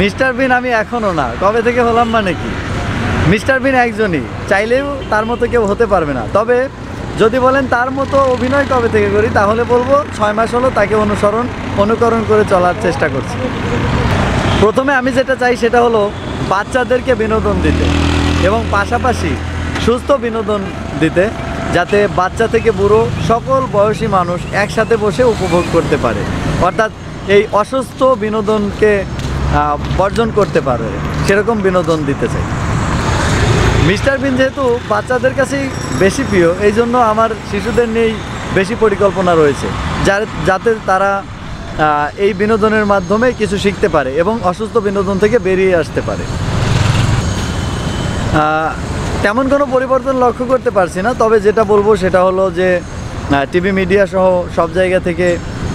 Mister বিন আমি এখনও না, কবে থেকে হলাম মানে কি? মিস্টার বিন একজনই, চাইলেও তার মতো কেউ হতে পারবে না। তবে যদি বলেন তার মতো অভিনয় কবে থেকে করি, তাহলে বলব ছয় মাস হলো তাকে অনুসরণ, অনুকরণ করে চলার চেষ্টা করছি। প্রথমে আমি যেটা চাই সেটা হলো বাচ্চাদেরকে বিনোদন দিতে এবং পাশাপাশি সুস্থ বিনোদন দিতে, যাতে বাচ্চা থেকে বুড়ো সকল বয়সী মানুষ একসাথে বসে উপভোগ করতে পারে। অর্থাৎ এই অসুস্থ বিনোদনকে বর্জন করতে পারে, সেরকম বিনোদন দিতে চাই। মিস্টার বিন যেহেতু বাচ্চাদের কাছেই বেশি প্রিয়, এই জন্য আমার শিশুদের নিয়েই বেশি পরিকল্পনা রয়েছে, যার, যাতে তারা এই বিনোদনের মাধ্যমে কিছু শিখতে পারে এবং অসুস্থ বিনোদন থেকে বেরিয়ে আসতে পারে। তেমন কোনো পরিবর্তন লক্ষ্য করতে পারছি না, তবে যেটা বলব সেটা হলো যে টিভি মিডিয়া সহ সব জায়গা থেকে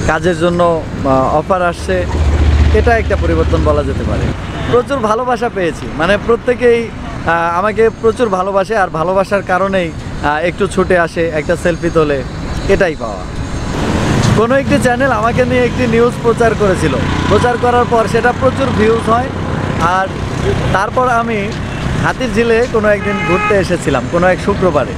কাজের জন্য অফার আসছে। এটা একটা পরিবর্তন বলা যেতে পারে। প্রচুর ভালোবাসা পেয়েছি। মানে প্রত্যেকেই আমাকে প্রচুর ভালোবাসে আর ভালোবাসার কারণেই একটু ছুটে আসে, একটা সেলফি তোলে, এটাই পাওয়া। কোনো একটি চ্যানেল আমাকে নিয়ে একটি নিউজ প্রচার করেছিল। প্রচার করার পর সেটা প্রচুর ভিউজ হয় আর তারপর আমি হাতির ঝিলে কোনো একদিন ঘুরতে এসেছিলাম, কোনো এক শুক্রবারে।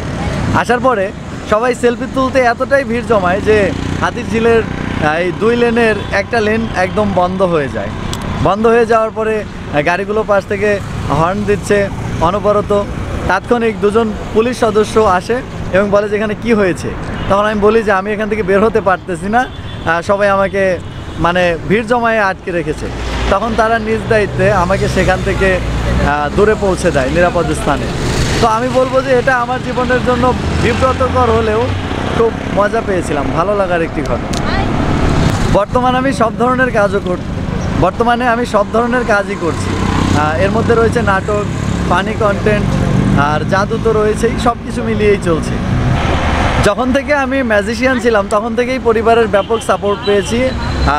আসার পরে সবাই সেলফি তুলতে এতটাই ভিড় জমায় যে হাতির ঝিলের এই দুই লেনের একটা লেন একদম বন্ধ হয়ে যায়। বন্ধ হয়ে যাওয়ার পরে গাড়িগুলো পাশ থেকে হর্ন দিচ্ছে অনবরত। তাৎক্ষণিক দুজন পুলিশ সদস্য আসে এবং বলে যে, এখানে কি হয়েছে? তখন আমি বলি যে, আমি এখান থেকে বের হতে পারতেছি না। সবাই আমাকে মানে ভিড় জমায়ে আটকে রেখেছে। তখন তারা নিজ দায়িত্বে আমাকে সেখান থেকে দূরে পৌঁছে দেয় নিরাপদ স্থানে। তো আমি বলব যে, এটা আমার জীবনের জন্য বিব্রতকর হলেও খুব মজা পেয়েছিলাম। ভালো লাগার একটি ঘটনা। বর্তমানে আমি সব ধরনের কাজও কর বর্তমানে আমি সব ধরনের কাজই করছি। এর মধ্যে রয়েছে নাটক পানি কন্টেন্ট আর জাদু তো রয়েছেই সব কিছু মিলিয়েই চলছে। যখন থেকে আমি ম্যাজিশিয়ান ছিলাম, তখন থেকেই পরিবারের ব্যাপক সাপোর্ট পেয়েছি,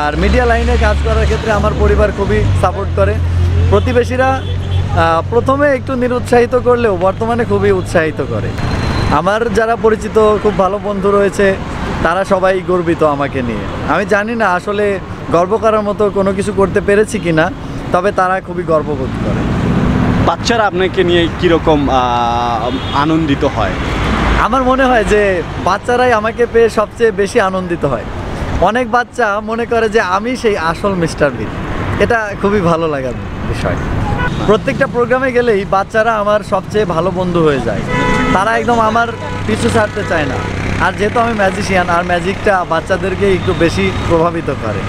আর মিডিয়া লাইনে কাজ করার ক্ষেত্রে আমার পরিবার খুবই সাপোর্ট করে। প্রতিবেশীরা প্রথমে একটু নিরুৎসাহিত করলেও বর্তমানে খুবই উৎসাহিত করে। আমার যারা পরিচিত, খুব ভালো বন্ধু রয়েছে তারা সবাই গর্বিত আমাকে নিয়ে। আমি জানি না আসলে গর্ব করার মতো কোনো কিছু করতে পেরেছি কি না তবে তারা খুবই গর্ববোধ করে। বাচ্চারা আপনাকে নিয়ে কীরকম আনন্দিত হয়? আমার মনে হয় যে বাচ্চারাই আমাকে পেয়ে সবচেয়ে বেশি আনন্দিত হয়। অনেক বাচ্চা মনে করে যে আমি সেই আসল মিস্টার বিন। এটা খুবই ভালো লাগার বিষয়। প্রত্যেকটা প্রোগ্রামে গেলেই বাচ্চারা আমার সবচেয়ে ভালো বন্ধু হয়ে যায়। তারা একদম আমার পিছু ছাড়তে চায় না। আর যেহেতু আমি ম্যাজিশিয়ান আর ম্যাজিকটা বাচ্চাদেরকে একটু বেশি প্রভাবিত করে।